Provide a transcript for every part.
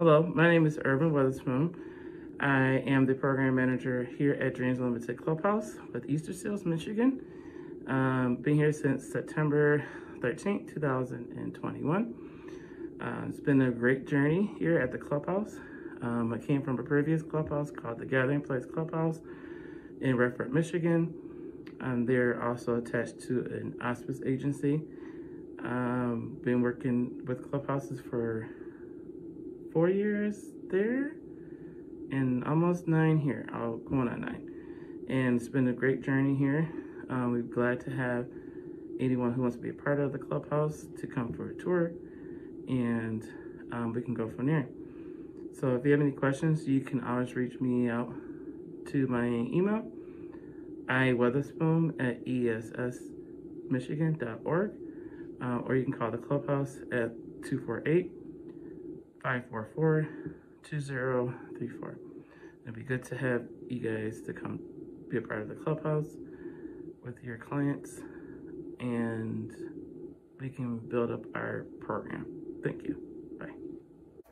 Hello, my name is Irvin Weatherspoon. I am the program manager here at Dreams Unlimited Clubhouse with Easter Seals, Michigan. Um, been here since September 13th, 2021. Uh, it's been a great journey here at the clubhouse. Um, I came from a previous clubhouse called the Gathering Place Clubhouse in Redford, Michigan. Um, they're also attached to an hospice agency. Um, been working with clubhouses for four years there and almost nine here. I'll going on nine. And it's been a great journey here. Um, we're glad to have anyone who wants to be a part of the clubhouse to come for a tour and um, we can go from there. So if you have any questions, you can always reach me out to my email, iweatherspoon at essmichigan.org, uh, or you can call the clubhouse at 248 544 2034. It'd be good to have you guys to come be a part of the clubhouse with your clients and we can build up our program. Thank you. Bye.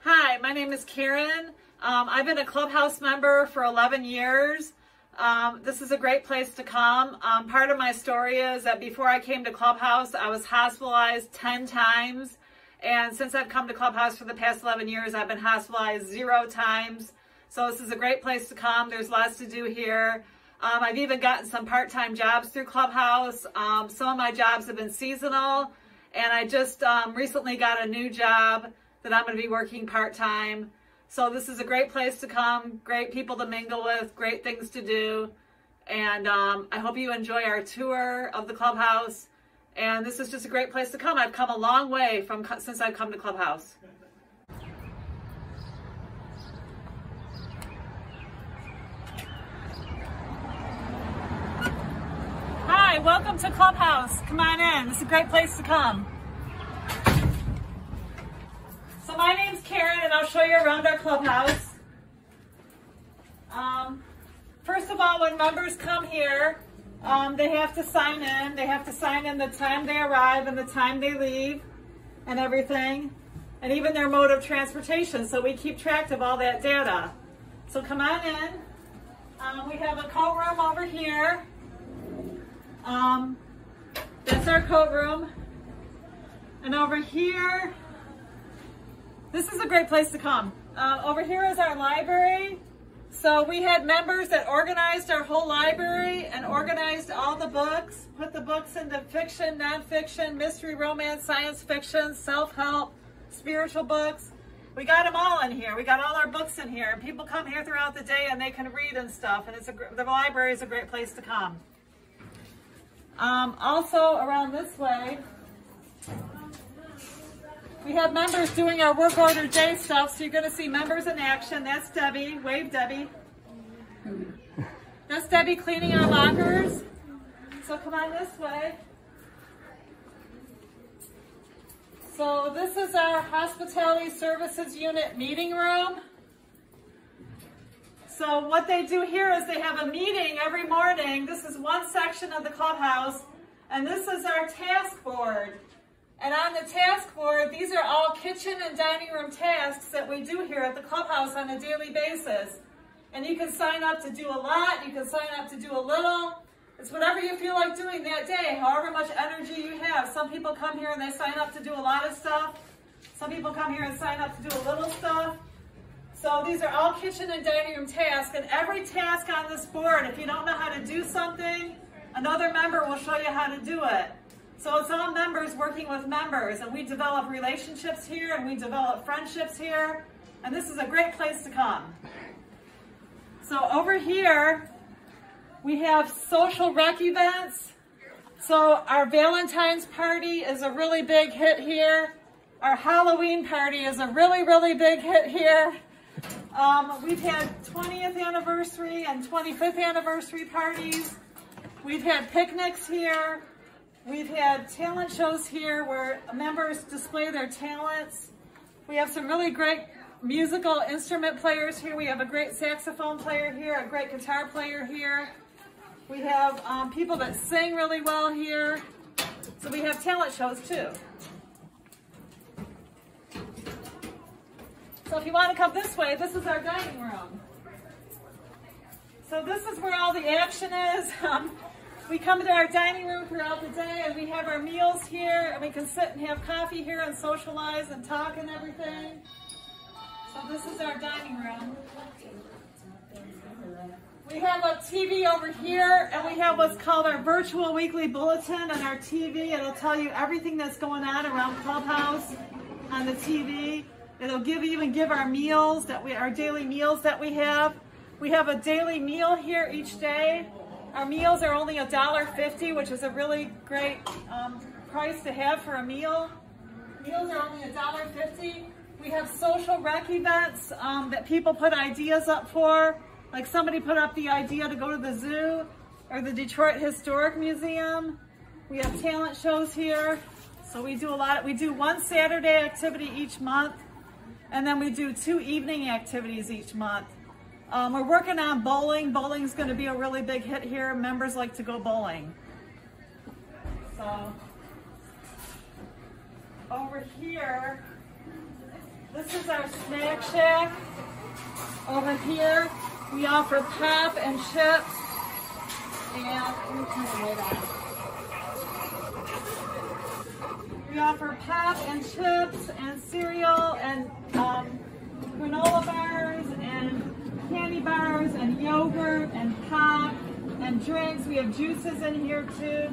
Hi, my name is Karen. Um, I've been a clubhouse member for 11 years. Um, this is a great place to come. Um, part of my story is that before I came to Clubhouse, I was hospitalized 10 times. And since I've come to Clubhouse for the past 11 years, I've been hospitalized zero times. So this is a great place to come. There's lots to do here. Um, I've even gotten some part-time jobs through Clubhouse. Um, some of my jobs have been seasonal. And I just um, recently got a new job that I'm going to be working part-time. So this is a great place to come, great people to mingle with, great things to do. And um, I hope you enjoy our tour of the clubhouse. And this is just a great place to come. I've come a long way from since I've come to Clubhouse. Hi, welcome to Clubhouse. Come on in. This is a great place to come. So my name's Karen and I'll show you around our clubhouse. Um, first of all, when members come here, um, they have to sign in. They have to sign in the time they arrive and the time they leave and everything. And even their mode of transportation. So we keep track of all that data. So come on in. Um, we have a coat room over here. Um, that's our coat room. And over here, this is a great place to come. Uh, over here is our library. So we had members that organized our whole library and organized all the books, put the books into fiction, nonfiction, mystery, romance, science fiction, self-help, spiritual books. We got them all in here. We got all our books in here. And people come here throughout the day and they can read and stuff. And it's a, the library is a great place to come. Um, also around this way, we have members doing our work order day stuff, so you're going to see members in action. That's Debbie. Wave, Debbie. That's Debbie cleaning our lockers. So come on this way. So this is our hospitality services unit meeting room. So what they do here is they have a meeting every morning. This is one section of the clubhouse, and this is our task board. On the task board, these are all kitchen and dining room tasks that we do here at the clubhouse on a daily basis. And you can sign up to do a lot, you can sign up to do a little. It's whatever you feel like doing that day, however much energy you have. Some people come here and they sign up to do a lot of stuff. Some people come here and sign up to do a little stuff. So these are all kitchen and dining room tasks, and every task on this board, if you don't know how to do something, another member will show you how to do it. So it's all members working with members, and we develop relationships here, and we develop friendships here, and this is a great place to come. So over here, we have social rec events. So our Valentine's party is a really big hit here. Our Halloween party is a really, really big hit here. Um, we've had 20th anniversary and 25th anniversary parties. We've had picnics here. We've had talent shows here where members display their talents. We have some really great musical instrument players here. We have a great saxophone player here, a great guitar player here. We have um, people that sing really well here. So we have talent shows too. So if you want to come this way, this is our dining room. So this is where all the action is. Um, we come to our dining room throughout the day and we have our meals here and we can sit and have coffee here and socialize and talk and everything. So this is our dining room. We have a TV over here and we have what's called our virtual weekly bulletin on our TV. It'll tell you everything that's going on around Clubhouse on the TV. It'll give even give our meals that we our daily meals that we have. We have a daily meal here each day. Our meals are only $1.50, which is a really great um, price to have for a meal. Meals are only $1.50. We have social rec events um, that people put ideas up for. Like somebody put up the idea to go to the zoo or the Detroit Historic Museum. We have talent shows here. So we do a lot, of, we do one Saturday activity each month, and then we do two evening activities each month. Um, we're working on bowling. Bowling's gonna be a really big hit here. Members like to go bowling. So, over here, this is our snack shack. Over here, we offer pop and chips. And, we offer pop and chips and cereal and um, granola bars bars and yogurt and pop and drinks. We have juices in here too.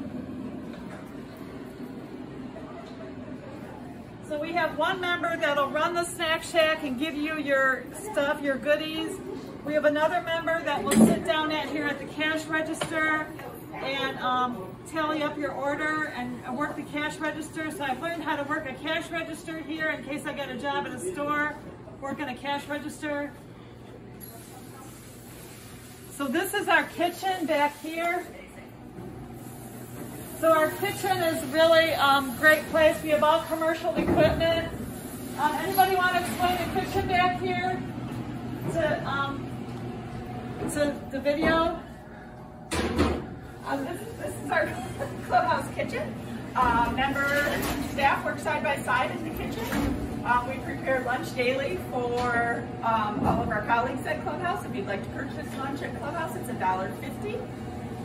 So we have one member that'll run the snack shack and give you your stuff, your goodies. We have another member that will sit down at here at the cash register and um, tally up your order and work the cash register. So I've learned how to work a cash register here in case I get a job at a store, working a cash register. So this is our kitchen back here. So our kitchen is really um, great place. We have all commercial equipment. Um, anybody want to explain the kitchen back here to, um, to the video? Um, this, this is our clubhouse kitchen. Uh, member staff work side by side in the kitchen. Um, we prepare lunch daily for um, all of our colleagues at Clubhouse. If you'd like to purchase lunch at Clubhouse, it's $1.50.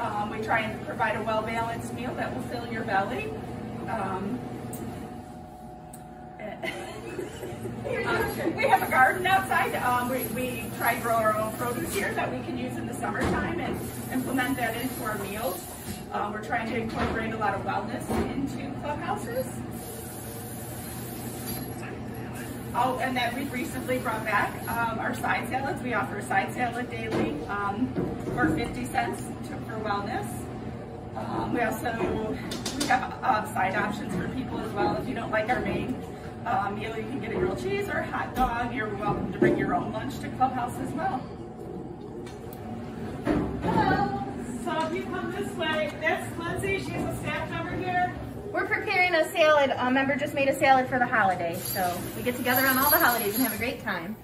Um, we try and provide a well-balanced meal that will fill your belly. Um, we have a garden outside. Um, we, we try to grow our own produce here that we can use in the summertime and implement that into our meals. Um, we're trying to incorporate a lot of wellness into clubhouses. Oh, and that we've recently brought back um, our side salads. We offer a side salad daily um, for 50 cents to, for wellness. Um, we also we have uh, side options for people as well. If you don't like our main uh, meal, you can get a grilled cheese or a hot dog. You're welcome to bring your own lunch to Clubhouse as well. Hello. So if you come this way, that's Lindsay. She's a staff member here. We're preparing a salad. A member just made a salad for the holiday, so we get together on all the holidays and have a great time.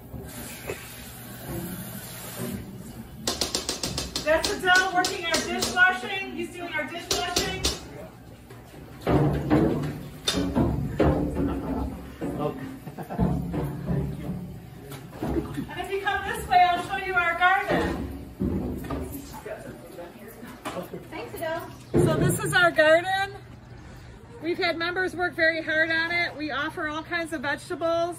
That's Adele working our dishwashing. He's doing our dishwashing. Members work very hard on it. We offer all kinds of vegetables.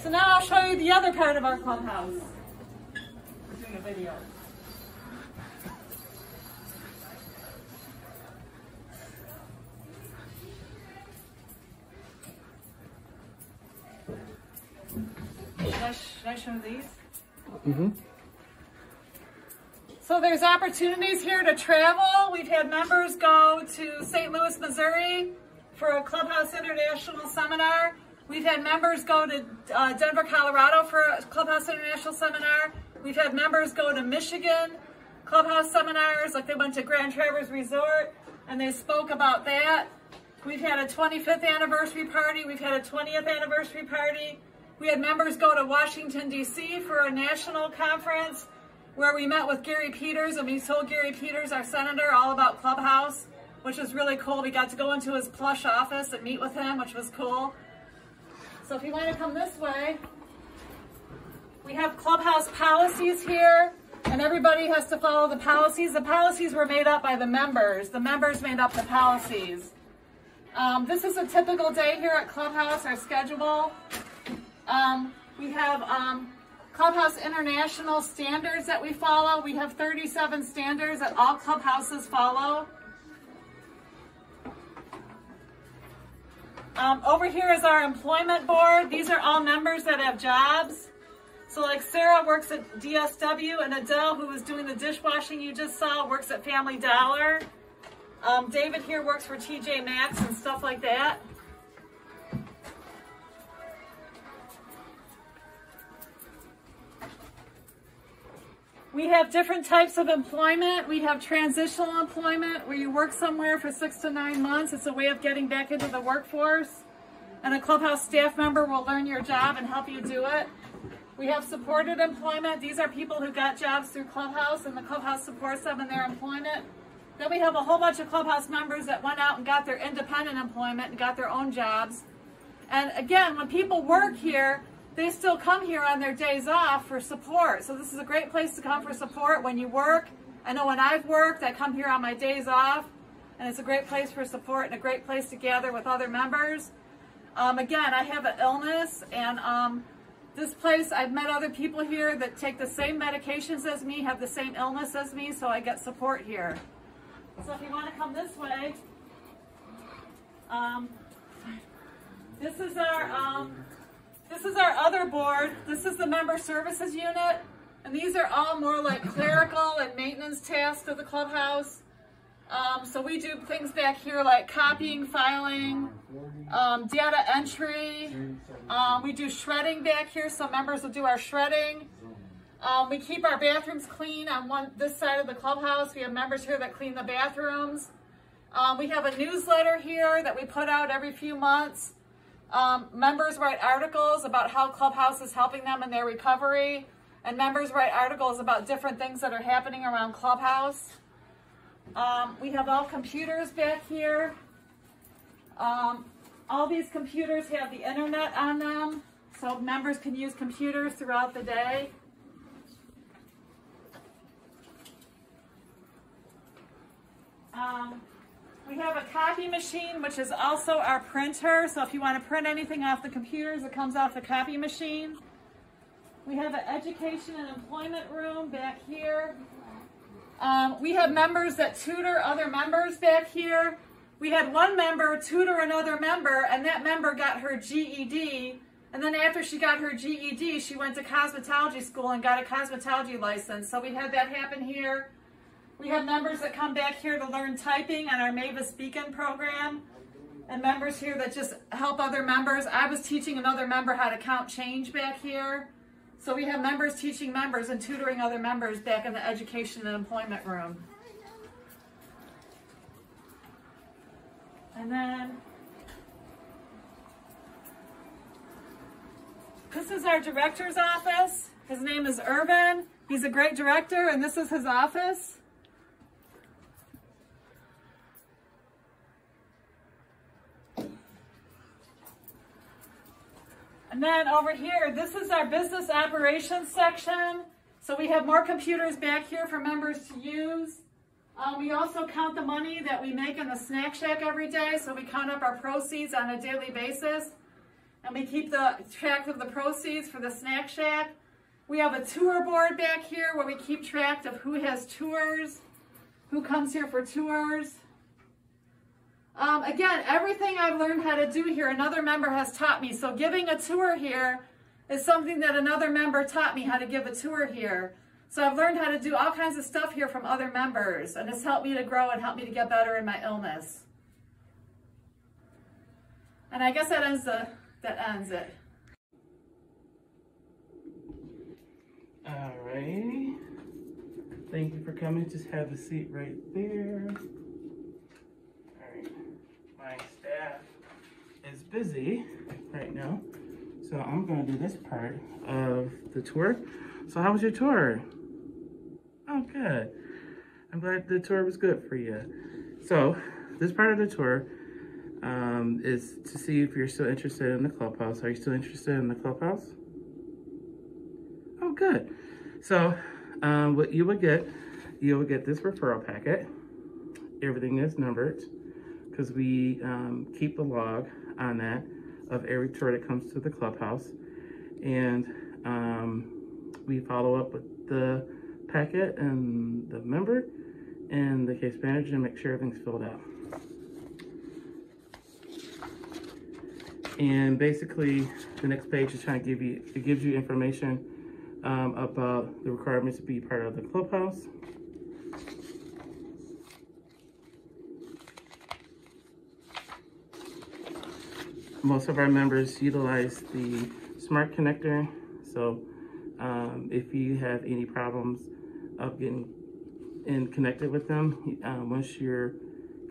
So now I'll show you the other part of our clubhouse. We're doing a video. Should I, show these? Mm-hmm. So there's opportunities here to travel. We've had members go to St. Louis, Missouri for a Clubhouse International seminar. We've had members go to uh, Denver, Colorado for a Clubhouse International seminar. We've had members go to Michigan Clubhouse seminars, like they went to Grand Traverse Resort and they spoke about that. We've had a 25th anniversary party. We've had a 20th anniversary party. We had members go to Washington, D.C. for a national conference where we met with Gary Peters and we told Gary Peters, our senator, all about Clubhouse, which was really cool. We got to go into his plush office and meet with him, which was cool. So if you want to come this way, we have Clubhouse policies here and everybody has to follow the policies. The policies were made up by the members. The members made up the policies. Um, this is a typical day here at Clubhouse, our schedule. Um, we have um, Clubhouse International standards that we follow. We have 37 standards that all clubhouses follow. Um, over here is our employment board. These are all members that have jobs. So like Sarah works at DSW and Adele, who was doing the dishwashing you just saw, works at Family Dollar. Um, David here works for TJ Maxx and stuff like that. We have different types of employment. We have transitional employment where you work somewhere for six to nine months. It's a way of getting back into the workforce. And a clubhouse staff member will learn your job and help you do it. We have supported employment. These are people who got jobs through Clubhouse and the Clubhouse supports them in their employment. Then we have a whole bunch of Clubhouse members that went out and got their independent employment and got their own jobs. And again, when people work here, they still come here on their days off for support. So this is a great place to come for support when you work. I know when I've worked, I come here on my days off, and it's a great place for support and a great place to gather with other members. Um, again, I have an illness, and um, this place, I've met other people here that take the same medications as me, have the same illness as me, so I get support here. So if you want to come this way, um, this is our um, this is our other board. This is the member services unit, and these are all more like clerical and maintenance tasks of the clubhouse. Um, so we do things back here like copying, filing, um, data entry. Um, we do shredding back here, so members will do our shredding. Um, we keep our bathrooms clean on one this side of the clubhouse. We have members here that clean the bathrooms. Um, we have a newsletter here that we put out every few months. Um, members write articles about how Clubhouse is helping them in their recovery, and members write articles about different things that are happening around Clubhouse. Um, we have all computers back here. Um, all these computers have the internet on them, so members can use computers throughout the day. Um, we have a copy machine, which is also our printer. So if you want to print anything off the computers, it comes off the copy machine. We have an education and employment room back here. Um, we have members that tutor other members back here. We had one member tutor another member, and that member got her GED. And then after she got her GED, she went to cosmetology school and got a cosmetology license. So we had that happen here. We have members that come back here to learn typing on our Mavis Beacon program. And members here that just help other members. I was teaching another member how to count change back here. So we have members teaching members and tutoring other members back in the education and employment room. And then this is our director's office. His name is Irvin. He's a great director, and this is his office. And then over here, this is our business operations section. So we have more computers back here for members to use. Um, we also count the money that we make in the snack shack every day. So we count up our proceeds on a daily basis. And we keep the track of the proceeds for the snack shack. We have a tour board back here where we keep track of who has tours, who comes here for tours. Um, again, everything I've learned how to do here, another member has taught me. So giving a tour here is something that another member taught me how to give a tour here. So I've learned how to do all kinds of stuff here from other members, and it's helped me to grow and helped me to get better in my illness. And I guess that ends the that ends it. Alrighty. Thank you for coming. Just have a seat right there. My staff is busy right now. So I'm gonna do this part of the tour. So how was your tour? Oh, good. I'm glad the tour was good for you. So this part of the tour um, is to see if you're still interested in the clubhouse. Are you still interested in the clubhouse? Oh, good. So um, what you would get, you will get this referral packet. Everything is numbered because we um, keep a log on that of every tour that comes to the clubhouse. And um, we follow up with the packet and the member and the case manager to make sure everything's filled out. And basically, the next page is trying to give you, it gives you information um, about the requirements to be part of the clubhouse. Most of our members utilize the smart connector. So um, if you have any problems of getting in connected with them, uh, once your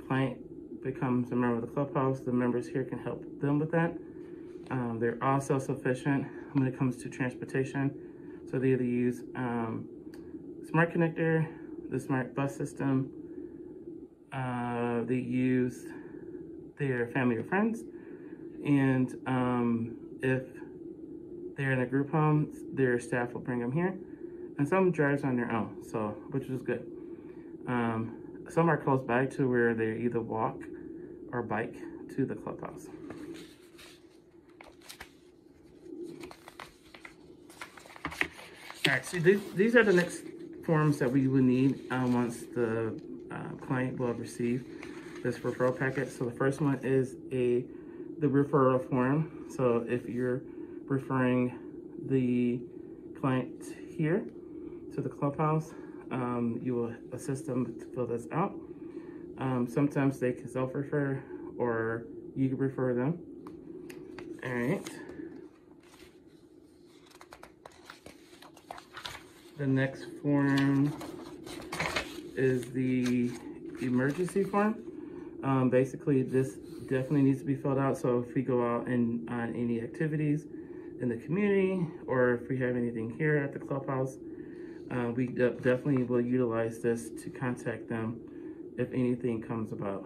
client becomes a member of the clubhouse, the members here can help them with that. Um, they're all self-sufficient when it comes to transportation. So they either use um, Smart Connector, the Smart Bus System, uh, they use their family or friends, and um, if they're in a group home, their staff will bring them here. And some drives on their own, so which is good. Um, some are close by to where they either walk or bike to the clubhouse. All right, so these, these are the next forms that we will need uh, once the uh, client will receive this referral packet. So the first one is a the referral form. So if you're referring the client here to the clubhouse, um, you will assist them to fill this out. Um, sometimes they can self-refer or you can refer them. All right. The next form is the emergency form. Um, basically, this definitely needs to be filled out. So if we go out and on any activities in the community, or if we have anything here at the clubhouse, uh, we de definitely will utilize this to contact them if anything comes about.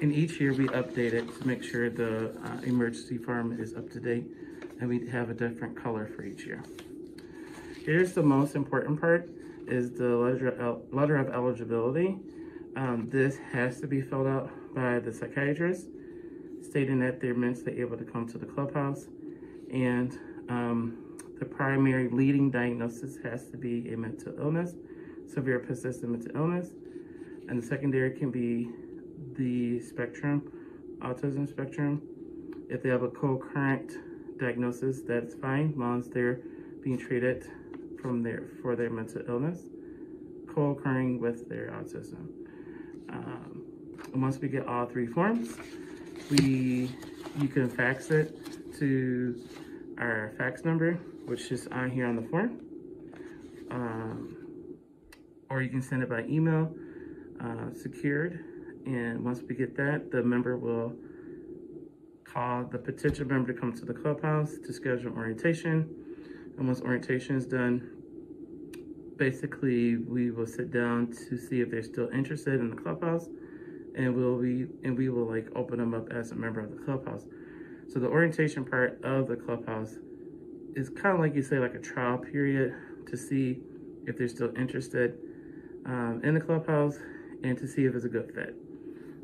And each year we update it to make sure the uh, emergency form is up to date and we have a different color for each year. Here's the most important part is the letter, letter of eligibility. Um, this has to be filled out by the psychiatrist stating that they're mentally able to come to the clubhouse and um, the primary leading diagnosis has to be a mental illness, severe persistent mental illness, and the secondary can be the spectrum, autism spectrum. If they have a co-current diagnosis, that's fine, as long as they're being treated from their for their mental illness, co-occurring with their autism. Um, once we get all three forms, we you can fax it to our fax number, which is on here on the form. Um, or you can send it by email, uh, secured. And once we get that, the member will call the potential member to come to the clubhouse to schedule orientation. And once orientation is done, basically we will sit down to see if they're still interested in the clubhouse and we'll be and we will like open them up as a member of the clubhouse. So the orientation part of the clubhouse is kind of like you say, like a trial period to see if they're still interested um, in the clubhouse and to see if it's a good fit.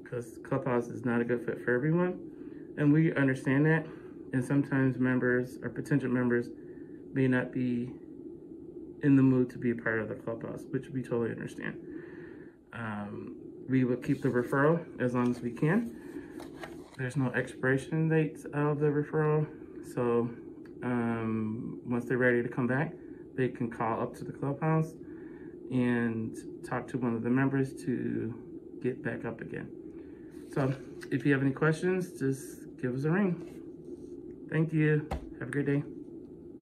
Because clubhouse is not a good fit for everyone. And we understand that. And sometimes members or potential members may not be in the mood to be a part of the clubhouse, which we totally understand. Um, we will keep the referral as long as we can. There's no expiration dates of the referral. So um, once they're ready to come back, they can call up to the clubhouse and talk to one of the members to get back up again. So if you have any questions, just give us a ring. Thank you. Have a great day.